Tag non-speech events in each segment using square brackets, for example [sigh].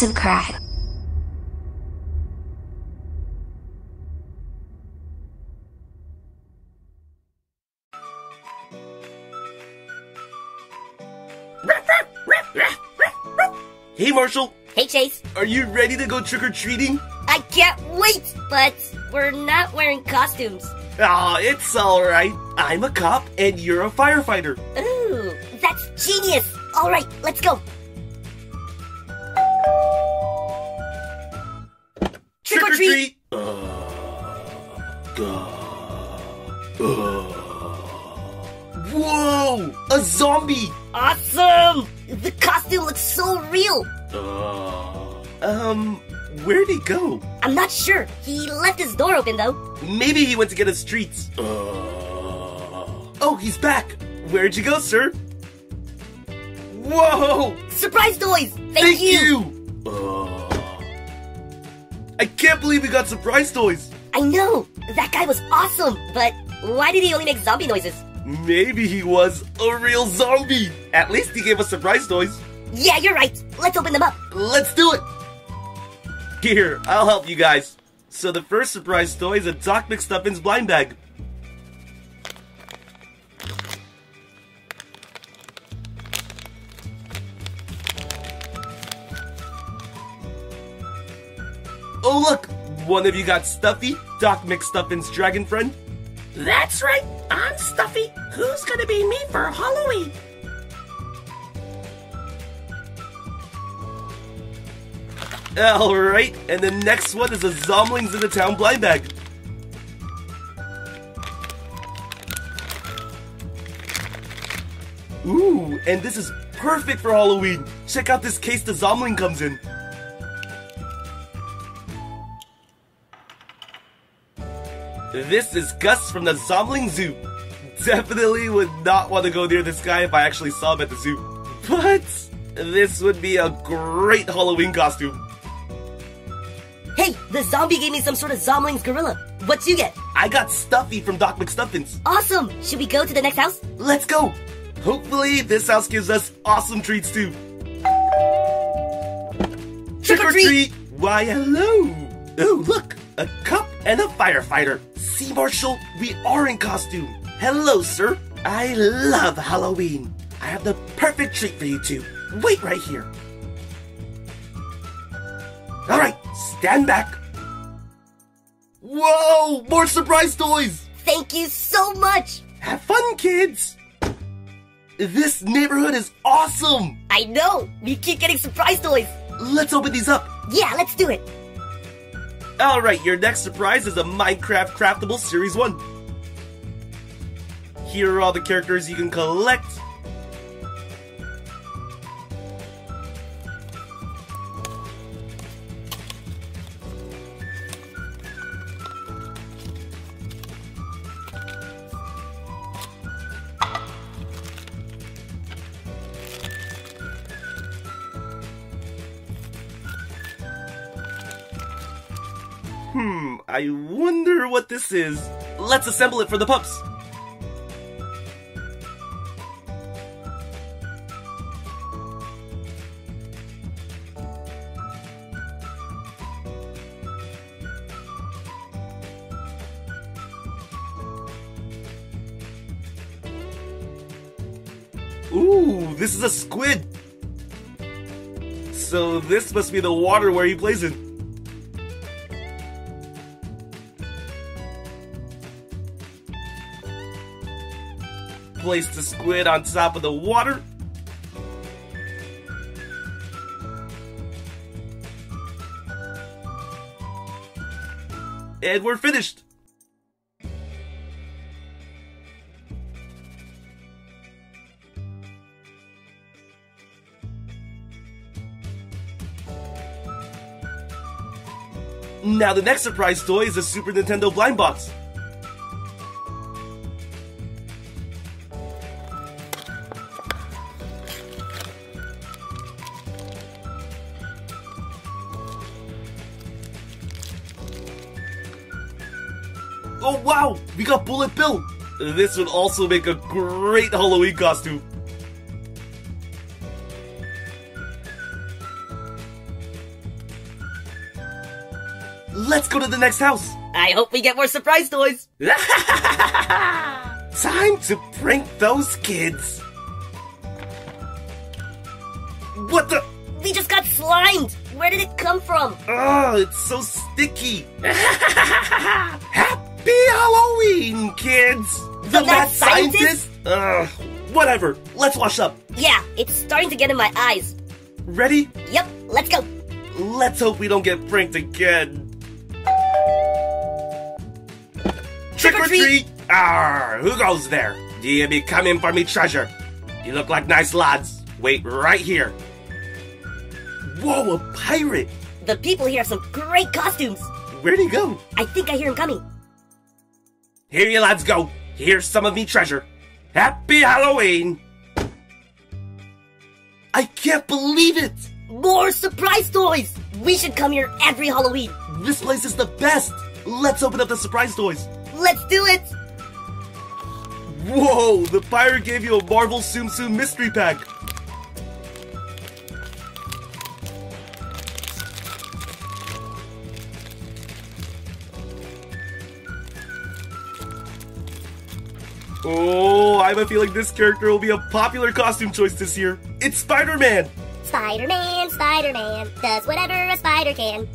subscribe. Hey, Marshall, Hey Chase, are you ready to go trick or treating? I can't wait, but we're not wearing costumes. Ah, it's alright. I'm a cop and you're a firefighter. Ooh, that's genius. All right, let's go. Trick or treat. Whoa! A zombie! Awesome! The costume looks so real. Um, where'd he go? I'm not sure. He left his door open though. Maybe he went to get his treats. Oh, he's back! Where'd you go, sir? Whoa! Surprise toys. Thank, Thank you! I can't believe we got surprise toys! I know that guy was awesome, but why did he only make zombie noises? Maybe he was a real zombie! At least he gave us surprise toys. Yeah, you're right. Let's open them up. Let's do it! Here, I'll help you guys. So the first surprise toy is a Doc McStuffins blind bag. Oh look! One of you got Stuffy, Doc McStuffins dragon friend. That's right, I'm Stuffy. Who's gonna be me for Halloween? Alright, and the next one is a Zomlings in the Town blind bag. Ooh, and this is perfect for Halloween. Check out this case the Zomling comes in. This is Gus from the Zomling Zoo. Definitely would not want to go near this guy if I actually saw him at the zoo. But this would be a great Halloween costume. Hey, the zombie gave me some sort of Zomlings gorilla. What'd you get? I got Stuffy from Doc McStuffins. Awesome. Should we go to the next house? Let's go! Hopefully, this house gives us awesome treats too. Trick or treat. Why, hello! Oh, look! A cup and a firefighter. See, Marshall, we are in costume. Hello, sir. I love Halloween. I have the perfect treat for you two. Wait right here. All right, stand back. Whoa! More surprise toys! Thank you so much. Have fun, kids! This neighborhood is awesome! I know. We keep getting surprise toys. Let's open these up. Yeah, let's do it. Alright, your next surprise is a Minecraft Craftable Series 1. Here are all the characters you can collect. Hmm, I wonder what this is. Let's assemble it for the pups. Ooh, this is a squid. So this must be the water where he plays in. Place the squid on top of the water. And we're finished. Now the next surprise toy is a Super Nintendo blind box. Oh wow, we got Bullet Bill. This would also make a great Halloween costume. let's go to the next house. I hope we get more surprise toys. [laughs] Time to prank those kids. What the? We just got slimed. Where did it come from? Oh, it's so sticky. [laughs] Happy Halloween, kids! The mad scientist? Ugh, whatever. Let's wash up. Yeah, it's starting to get in my eyes. Ready? Yep, let's go. Let's hope we don't get pranked again. Trick or treat! Arr, ah, who goes there? Do you be coming for me treasure? You look like nice lads. Wait right here. Whoa, a pirate! The people here have some great costumes. Where'd he go? I think I hear him coming. Here you lads go. Here's some of me treasure. Happy Halloween! I can't believe it! More surprise toys! We should come here every Halloween. This place is the best! Let's open up the surprise toys. Let's do it! Whoa, the pirate gave you a Marvel Tsum Tsum mystery pack. Oh, I have a feeling this character will be a popular costume choice this year. It's Spider-Man! Spider-Man, Spider-Man, does whatever a spider can.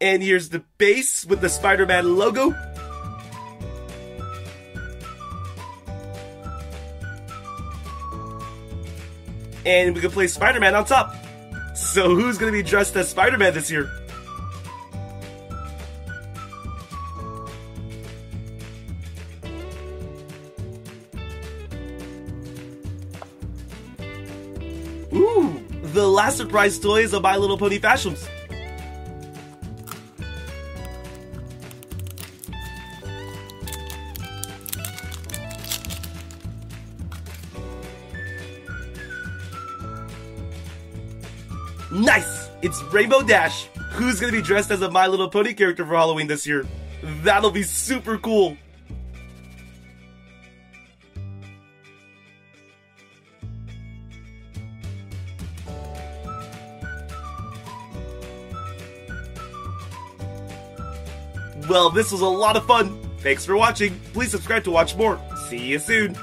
And here's the base with the Spider-Man logo. And we can play Spider-Man on top. So who's gonna be dressed as Spider-Man this year? Last surprise toy is a My Little Pony Fashions. Nice! It's Rainbow Dash! Who's gonna be dressed as a My Little Pony character for Halloween this year? That'll be super cool! Well, this was a lot of fun! Thanks for watching! Please subscribe to watch more! See you soon!